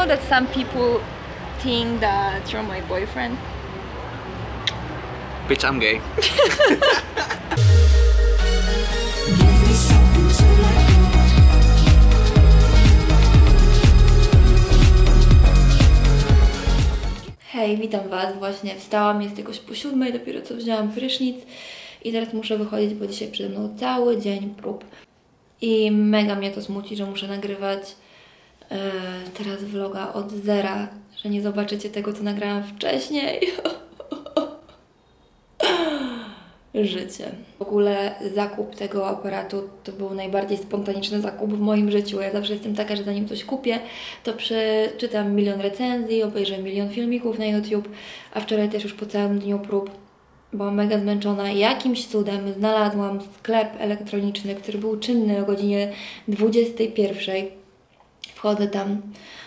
know that some people think that you're my boyfriend? Bitch, I'm gay. Hej, witam Was. Właśnie wstałam, jest jakoś po siódmej, dopiero co wzięłam prysznic i teraz muszę wychodzić, bo dzisiaj przede mną cały dzień prób. I mega mnie to smuci, że muszę nagrywać teraz vloga od zera, że nie zobaczycie tego, co nagrałam wcześniej. Życie. W ogóle zakup tego aparatu to był najbardziej spontaniczny zakup w moim życiu. Ja zawsze jestem taka, że zanim coś kupię, to przeczytam milion recenzji, obejrzę milion filmików na YouTube, a wczoraj też już po całym dniu prób byłam mega zmęczona. Jakimś cudem znalazłam sklep elektroniczny, który był czynny o godzinie 21. Wchodzę tam,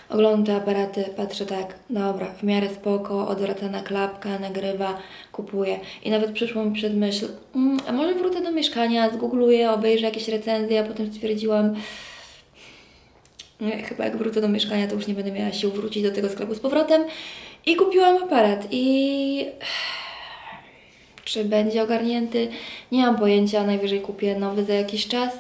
oglądam te aparaty, patrzę tak, dobra, w miarę spoko, odwracana klapka, nagrywa, kupuję. I nawet przyszło mi przed myśl, mm, a może wrócę do mieszkania, zgoogluję, obejrzę jakieś recenzje, a potem stwierdziłam, nie, chyba jak wrócę do mieszkania, to już nie będę miała sił wrócić do tego sklepu z powrotem. I kupiłam aparat i... Czy będzie ogarnięty? Nie mam pojęcia, najwyżej kupię nowy za jakiś czas.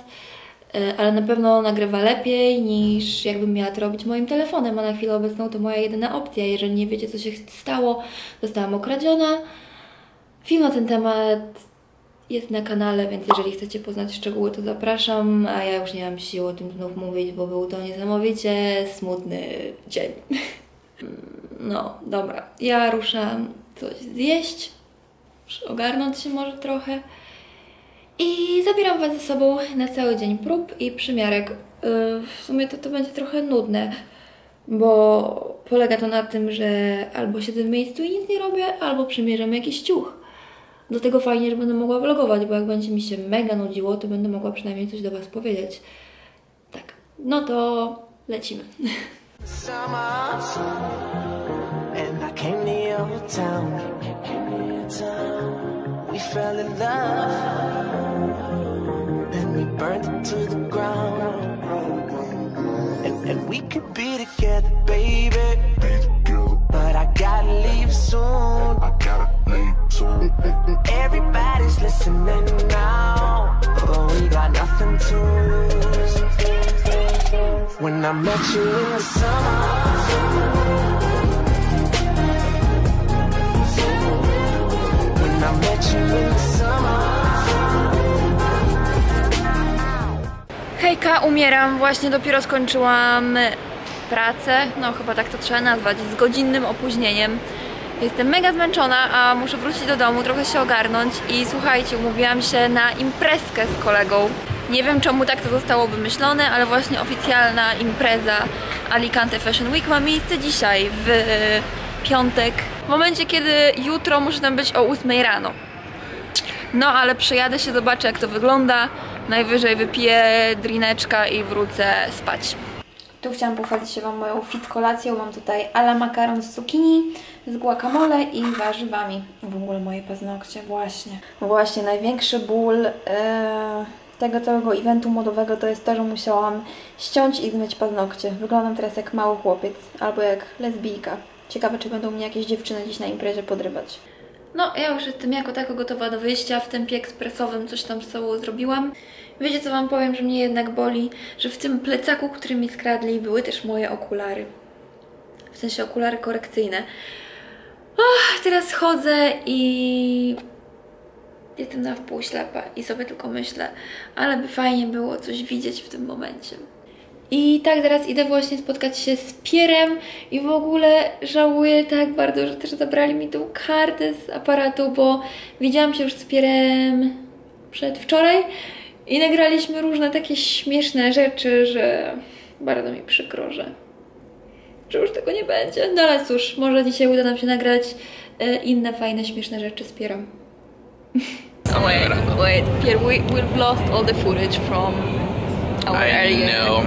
E, ale na pewno nagrywa lepiej niż jakbym miała to robić moim telefonem, a na chwilę obecną to moja jedyna opcja. Jeżeli nie wiecie, co się stało, zostałam okradziona. Film na ten temat jest na kanale, więc jeżeli chcecie poznać szczegóły, to zapraszam, a ja już nie mam siły o tym znów mówić, bo był to niesamowicie smutny dzień. No, dobra. Ja ruszam coś zjeść, ogarnąć się może trochę. I zabieram Was ze sobą na cały dzień prób i przymiarek. Yy, W sumie to, to będzie trochę nudne, bo polega to na tym, że albo siedzę w miejscu i nic nie robię, albo przymierzam jakiś ciuch. Do tego fajnie, że będę mogła vlogować, bo jak będzie mi się mega nudziło, to będę mogła przynajmniej coś do Was powiedzieć. Tak, no to lecimy. summer We fell and we burned it to the ground. And, and we could be together, baby. But I gotta leave soon. I gotta leave soon. Everybody's listening now, but we got nothing to lose. When I met you in the summer. When I met you in the summer. Hejka, umieram. Właśnie dopiero skończyłam pracę. No chyba tak to trzeba nazwać, z godzinnym opóźnieniem. Jestem mega zmęczona, a muszę wrócić do domu, trochę się ogarnąć i słuchajcie, umówiłam się na imprezkę z kolegą. Nie wiem czemu tak to zostało wymyślone, ale właśnie oficjalna impreza Alicante Fashion Week ma miejsce dzisiaj, w piątek. W momencie, kiedy jutro muszę tam być o 8 rano. No, ale przyjadę się, zobaczę jak to wygląda. Najwyżej wypiję drineczka i wrócę spać. Tu chciałam pochwalić się Wam moją fit kolacją. Mam tutaj ala makaron z zucchini, z guacamole i warzywami. W ogóle moje paznokcie, właśnie. Właśnie, największy ból e, tego całego eventu modowego to jest to, że musiałam ściąć i zmyć paznokcie. Wyglądam teraz jak mały chłopiec, albo jak lesbijka. Ciekawe, czy będą mnie jakieś dziewczyny dziś na imprezie podrywać. No, ja już jestem jako tako gotowa do wyjścia. W tempie ekspresowym coś tam z sobą zrobiłam. Wiecie, co Wam powiem, że mnie jednak boli, że w tym plecaku, który mi skradli, były też moje okulary. W sensie okulary korekcyjne. Och, teraz chodzę i jestem na wpół ślepa i sobie tylko myślę, ale by fajnie było coś widzieć w tym momencie. I tak teraz idę właśnie spotkać się z Pierem i w ogóle żałuję tak bardzo, że też zabrali mi tą kartę z aparatu, bo widziałam się już z Pierem przedwczoraj i nagraliśmy różne takie śmieszne rzeczy, że bardzo mi przykro, że, że już tego nie będzie. No ale cóż, może dzisiaj uda nam się nagrać e, inne fajne, śmieszne rzeczy z Pierem. Oh wait, wait, Pierre, we, we've lost all the footage from our I earlier- know.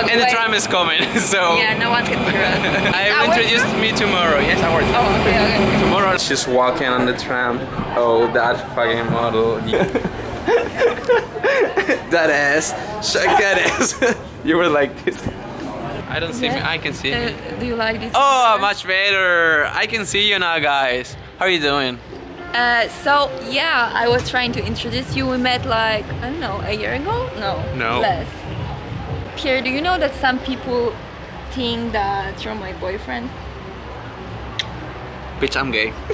Okay, and the tram is coming, so Yeah, no one can hear us. I Ah, will introduce me tomorrow. Yes, I will. Oh, okay, okay. Tomorrow she's walking on the tram. Oh, that fucking model. that ass. Check that ass. you were like this. I don't see me. I can see. Uh, me. do you like this? Oh, picture? much better. I can see you now, guys. How are you doing? Uh, so yeah, I was trying to introduce you. We met like I don't know a year ago. No, No. less. Pierre, do you know that some people think that you're my boyfriend? Bitch, I'm gay.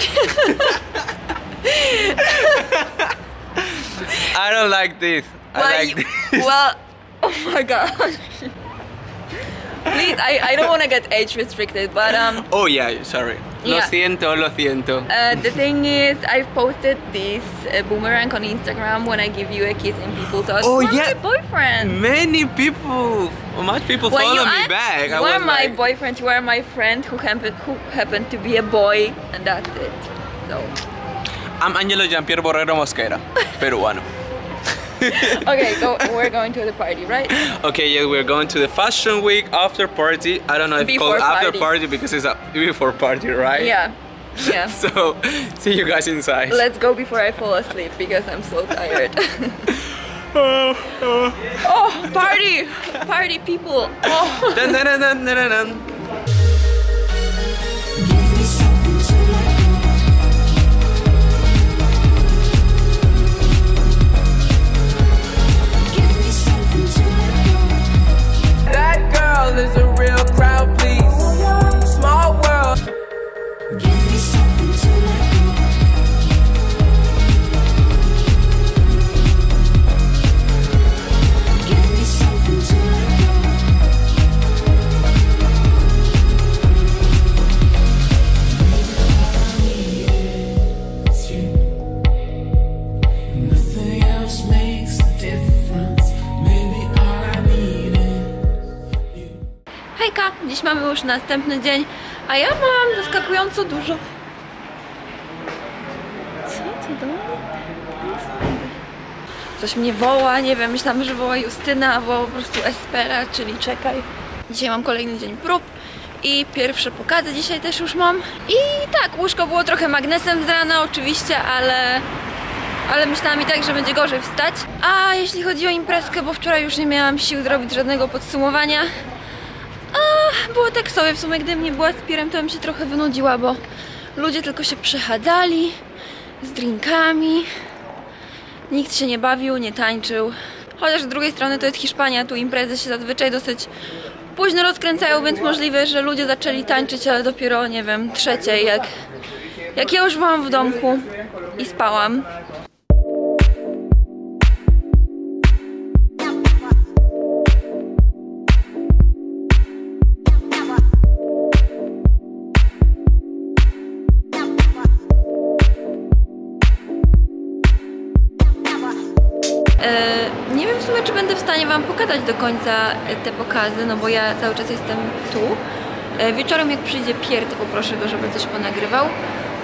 I don't like this. I well, like you- this. well, oh my gosh. Please, I, I don't want to get age restricted, but um, Oh yeah, sorry. Lo Yeah. siento, lo siento. uh, the thing is, I've posted this uh, boomerang on Instagram when I give you a kiss and people thought, Oh, "You're yeah. my boyfriend." Many people, much people Well, follow me back. You I are my like, boyfriend. You are my friend who happened who happened to be a boy, and that's it. So I'm Angelo Giampiero Borrero Mosquera, peruano. okay, go. We're going to the party, right? Okay, yeah, we're going to the fashion week after party. I don't know if it's Before called after party. party because it's a before party, right? Yeah, yeah. So, see you guys inside. Let's go before I fall asleep because I'm so tired. Oh, oh. oh, party, party, people. Oh. Dun, dun, dun, dollars już następny dzień, a ja mam zaskakująco dużo. Co to do mnie? Coś mnie woła, nie wiem, myślałam, że woła Justyna, a woła po prostu Espera, czyli czekaj. Dzisiaj mam kolejny dzień prób i pierwsze pokazy dzisiaj też już mam. I tak, łóżko było trochę magnesem z rana oczywiście, ale ale myślałam i tak, że będzie gorzej wstać. A jeśli chodzi o imprezkę, bo wczoraj już nie miałam sił zrobić żadnego podsumowania, było tak sobie, w sumie gdybym nie była z Pirem, to bym się trochę wynudziła, bo ludzie tylko się przechadzali z drinkami. Nikt się nie bawił, nie tańczył. Chociaż z drugiej strony to jest Hiszpania, tu imprezy się zazwyczaj dosyć późno rozkręcają, więc możliwe, że ludzie zaczęli tańczyć, ale dopiero, nie wiem, trzeciej, jak, jak ja już byłam w domku i spałam. Pokazać do końca e, te pokazy, no bo ja cały czas jestem tu. E, Wieczorem jak przyjdzie Pier, to poproszę go, żeby coś ponagrywał,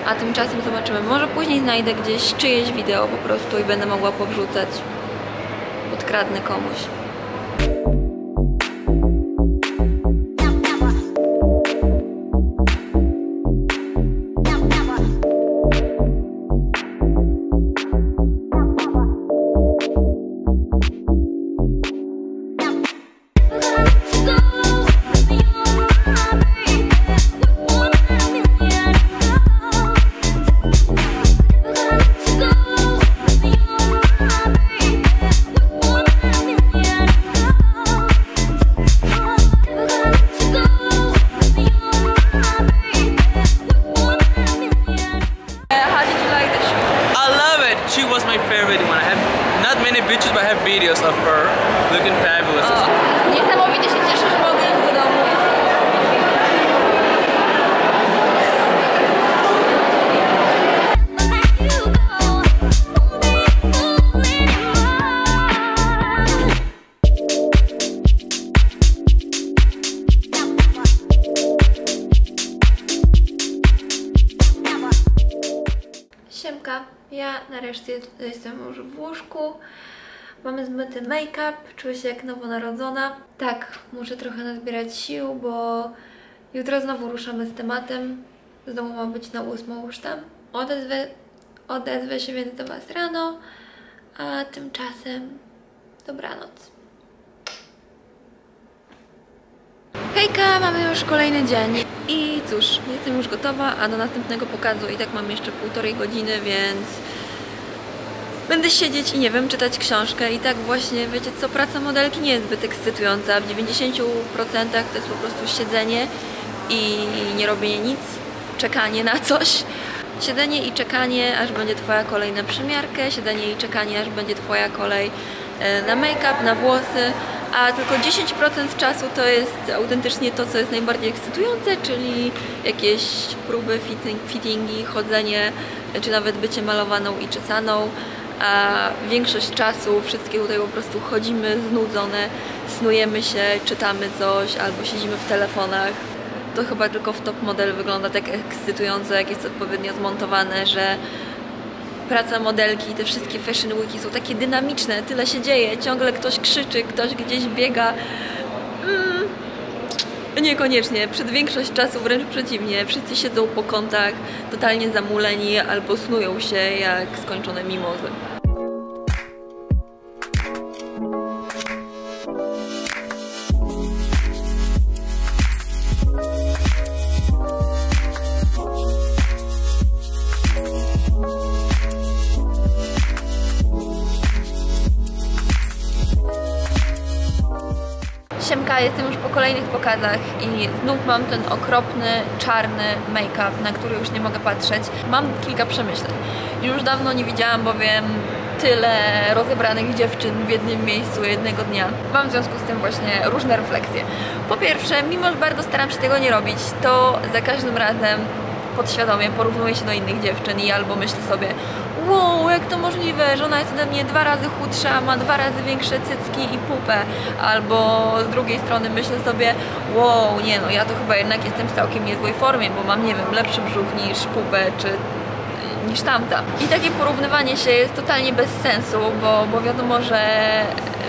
a tymczasem zobaczymy. Może później znajdę gdzieś czyjeś wideo po prostu i będę mogła powrzucać. Podkradnę komuś. My favorite one. I have not many pictures, but I have videos of her looking fabulous. Niesamowicie nareszcie jestem już w łóżku. Mamy zmyty make-up, czuję się jak nowonarodzona. Tak, muszę trochę nazbierać sił, bo jutro znowu ruszamy z tematem. Z domu ma być na ósmą już tam. Odezwę, odezwę się więc do Was rano, a tymczasem dobranoc. Hej, Hejka, mamy już kolejny dzień i cóż, jestem już gotowa, a do następnego pokazu i tak mam jeszcze półtorej godziny, więc będę siedzieć i nie wiem, czytać książkę. I tak właśnie, wiecie co, praca modelki nie jest zbyt ekscytująca, w 90% to jest po prostu siedzenie i nie robienie nic, czekanie na coś. Siedzenie i czekanie, aż będzie Twoja kolej na przymiarkę, siedzenie i czekanie, aż będzie Twoja kolej e, na make-up, na włosy, a tylko 10% czasu to jest autentycznie to, co jest najbardziej ekscytujące, czyli jakieś próby, fitting, fittingi, chodzenie, czy nawet bycie malowaną i czesaną, a większość czasu wszystkie tutaj po prostu chodzimy znudzone, snujemy się, czytamy coś albo siedzimy w telefonach. To chyba tylko w top model wygląda tak ekscytująco, jak jest odpowiednio zmontowane, że praca modelki, te wszystkie fashion weeki są takie dynamiczne, tyle się dzieje, ciągle ktoś krzyczy, ktoś gdzieś biega. Niekoniecznie, przed większość czasu wręcz przeciwnie, wszyscy siedzą po kątach, totalnie zamuleni albo snują się jak skończone mimozy. Pokazach i znów mam ten okropny, czarny make-up, na który już nie mogę patrzeć. Mam kilka przemyśleń. Już dawno nie widziałam bowiem tyle rozebranych dziewczyn w jednym miejscu jednego dnia. Mam w związku z tym właśnie różne refleksje. Po pierwsze, mimo że bardzo staram się tego nie robić, to za każdym razem podświadomie porównuję się do innych dziewczyn i albo myślę sobie wow, jak to możliwe, że ona jest ode mnie dwa razy chudsza, ma dwa razy większe cycki i pupę albo z drugiej strony myślę sobie wow, nie no, ja to chyba jednak jestem w całkiem niezłej formie, bo mam, nie wiem, lepszy brzuch niż pupę, czy niż tamta. I takie porównywanie się jest totalnie bez sensu, bo, bo wiadomo, że,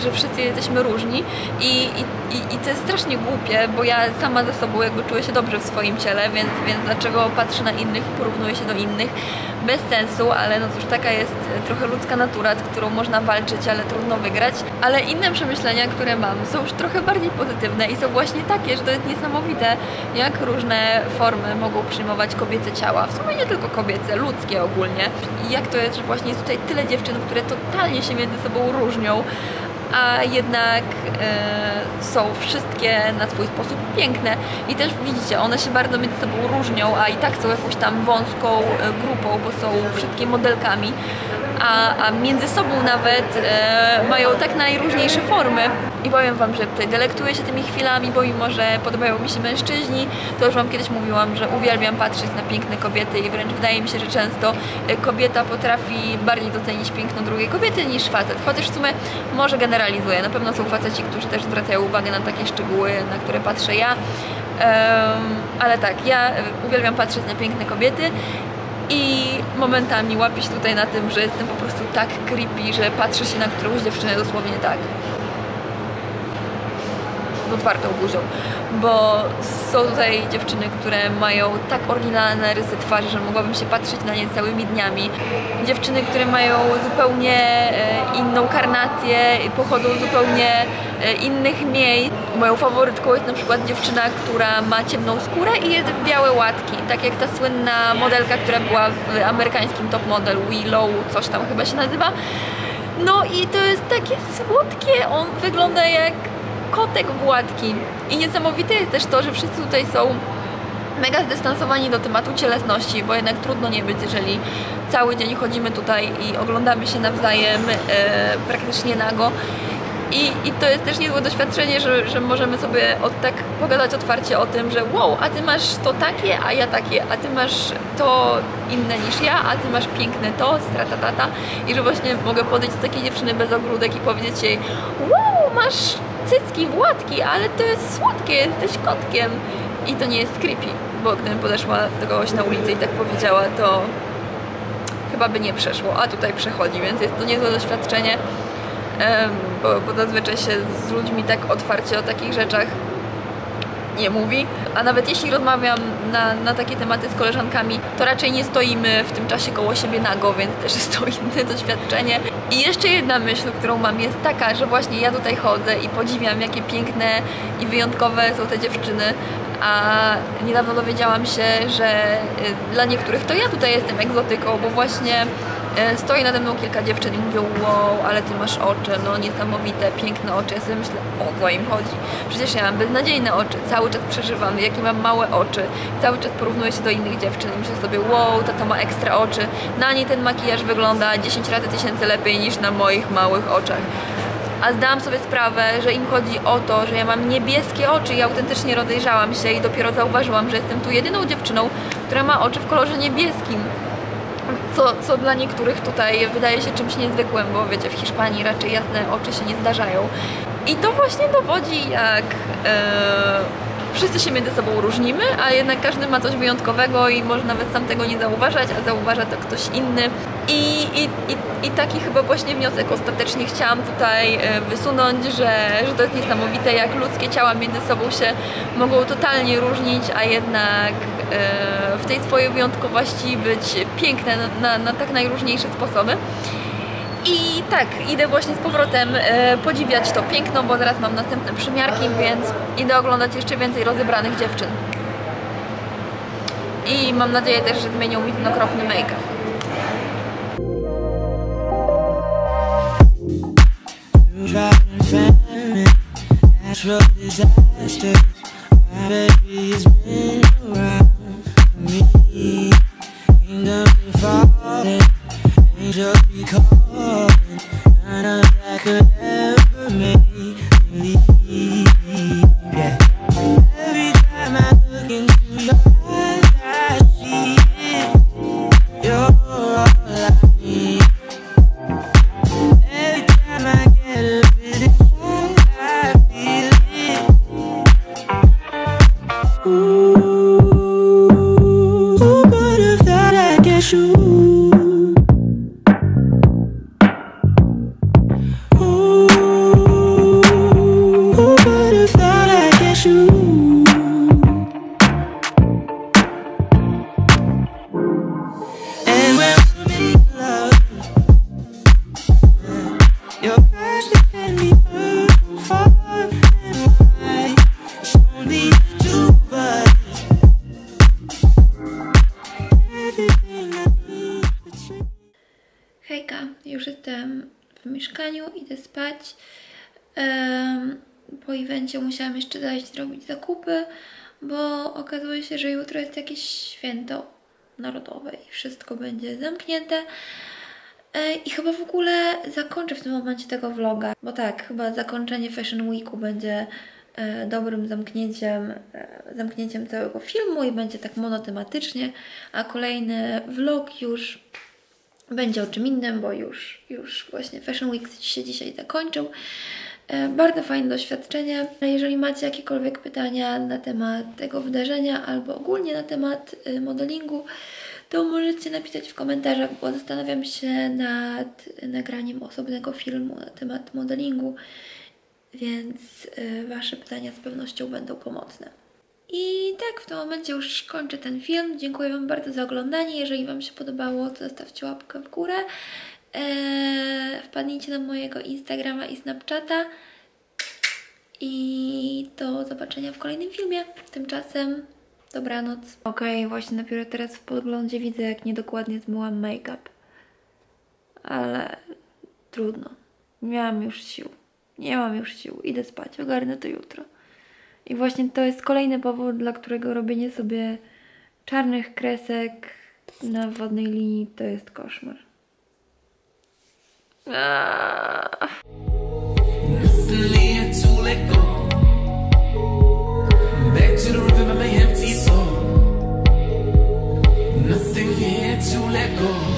że wszyscy jesteśmy różni i, i, i- to jest strasznie głupie, bo ja sama ze sobą jakby czuję się dobrze w swoim ciele, więc, więc dlaczego patrzę na innych i porównuję się do innych? Bez sensu, ale no cóż, taka jest trochę ludzka natura, z którą można walczyć, ale trudno wygrać. Ale inne przemyślenia, które mam, są już trochę bardziej pozytywne i są właśnie takie, że to jest niesamowite, jak różne formy mogą przyjmować kobiece ciała. W sumie nie tylko kobiece, ludzkie ogólnie. I jak to jest, że właśnie jest tutaj tyle dziewczyn, które totalnie się między sobą różnią, a jednak e, są wszystkie na swój sposób piękne. I też widzicie, one się bardzo między sobą różnią, a i tak są jakąś tam wąską e, grupą, bo są wszystkie modelkami, a, a między sobą nawet e, mają tak najróżniejsze formy. I powiem Wam, że tutaj delektuję się tymi chwilami, bo mimo, że podobają mi się mężczyźni, to już Wam kiedyś mówiłam, że uwielbiam patrzeć na piękne kobiety i wręcz wydaje mi się, że często e, kobieta potrafi bardziej docenić piękno drugiej kobiety niż facet, chociaż w sumie może generalizuję, na pewno są faceci, którzy też zwracają uwagę na takie szczegóły, na które patrzę ja, Em, ale tak, ja uwielbiam patrzeć na piękne kobiety i momentami łapię się tutaj na tym, że jestem po prostu tak creepy, że patrzę się na którąś dziewczynę dosłownie tak. Z otwartą buzią. Bo są tutaj dziewczyny, które mają tak oryginalne rysy twarzy, że mogłabym się patrzeć na nie całymi dniami. Dziewczyny, które mają zupełnie e, inną karnację i pochodzą zupełnie e, innych miejsc. Moją faworytką jest na przykład dziewczyna, która ma ciemną skórę i jest w białe łatki. Tak jak ta słynna modelka, która była w amerykańskim top model Willow, coś tam chyba się nazywa. No i to jest takie słodkie, on wygląda jak kotek w łatki. I niesamowite jest też to, że wszyscy tutaj są mega zdystansowani do tematu cielesności, bo jednak trudno nie być, jeżeli cały dzień chodzimy tutaj i oglądamy się nawzajem e, praktycznie nago. I, I to jest też niezłe doświadczenie, że, że możemy sobie od, tak pogadać otwarcie o tym, że wow, a ty masz to takie, a ja takie, a ty masz to inne niż ja, a ty masz piękne to, stratatata. I że właśnie mogę podejść do takiej dziewczyny bez ogródek i powiedzieć jej wow, masz cycki, włatki, ale to jest słodkie, jesteś kotkiem. I to nie jest creepy, bo gdybym podeszła do kogoś na ulicy i tak powiedziała, to chyba by nie przeszło, a tutaj przechodzi, więc jest to niezłe doświadczenie, bo, bo zazwyczaj się z ludźmi tak otwarcie o takich rzeczach nie mówi. A nawet jeśli rozmawiam na, na takie tematy z koleżankami, to raczej nie stoimy w tym czasie koło siebie nago, więc też jest to inne doświadczenie. I jeszcze jedna myśl, którą mam, jest taka, że właśnie ja tutaj chodzę i podziwiam, jakie piękne i wyjątkowe są te dziewczyny, a niedawno dowiedziałam się, że y, dla niektórych to ja tutaj jestem egzotyką, bo właśnie stoi nade mną kilka dziewczyn i mówią wow, ale ty masz oczy, no niesamowite, piękne oczy. Ja sobie myślę, o co im chodzi? Przecież ja mam beznadziejne oczy, cały czas przeżywam, jakie mam małe oczy, cały czas porównuję się do innych dziewczyn i myślę sobie, wow, ta to ma ekstra oczy, na niej ten makijaż wygląda 10 razy tysięcy lepiej niż na moich małych oczach a zdałam sobie sprawę, że im chodzi o to, że ja mam niebieskie oczy i autentycznie rozejrzałam się i dopiero zauważyłam, że jestem tu jedyną dziewczyną, która ma oczy w kolorze niebieskim. Co, co dla niektórych tutaj wydaje się czymś niezwykłym, bo wiecie, w Hiszpanii raczej jasne oczy się nie zdarzają. I to właśnie dowodzi, jak e, wszyscy się między sobą różnimy, a jednak każdy ma coś wyjątkowego i może nawet sam tego nie zauważać, a zauważa to ktoś inny. I, i, i, i taki chyba właśnie wniosek ostatecznie chciałam tutaj e, wysunąć, że, że to jest niesamowite, jak ludzkie ciała między sobą się mogą totalnie różnić, a jednak w tej swojej wyjątkowości być piękne na, na, na tak najróżniejsze sposoby. I tak, idę właśnie z powrotem e, podziwiać to piękno, bo zaraz mam następne przymiarki, więc idę oglądać jeszcze więcej rozebranych dziewczyn. I mam nadzieję też, że zmienią mi ten okropny make-up. driving famine, natural disaster. Ooh, Hejka, już jestem w mieszkaniu, idę spać. Po evencie musiałam jeszcze zajść zrobić zakupy, bo okazuje się, że jutro jest jakieś święto narodowe i wszystko będzie zamknięte. E, I chyba w ogóle zakończę w tym momencie tego vloga, bo tak, chyba zakończenie Fashion Weeku będzie e, dobrym zamknięciem, e, zamknięciem całego filmu i będzie tak monotematycznie, a kolejny vlog już będzie o czym innym, bo już, już właśnie Fashion Week się dzisiaj zakończył. E, Bardzo fajne doświadczenie. Jeżeli macie jakiekolwiek pytania na temat tego wydarzenia albo ogólnie na temat y, modelingu, to możecie napisać w komentarzach, bo zastanawiam się nad nagraniem osobnego filmu na temat modelingu, więc Wasze pytania z pewnością będą pomocne. I tak, w tym momencie już kończę ten film. Dziękuję Wam bardzo za oglądanie. Jeżeli Wam się podobało, to zostawcie łapkę w górę. Eee, wpadnijcie na mojego Instagrama i Snapchata. I do zobaczenia w kolejnym filmie. Tymczasem dobranoc. Okej, właśnie dopiero teraz w podglądzie widzę, jak niedokładnie zmyłam make-up. Ale trudno. Nie mam już sił. Nie mam już sił. Idę spać. Ogarnę to jutro. I właśnie to jest kolejny powód, dla którego robienie sobie czarnych kresek na wodnej linii to jest koszmar. Aaaa. Let go.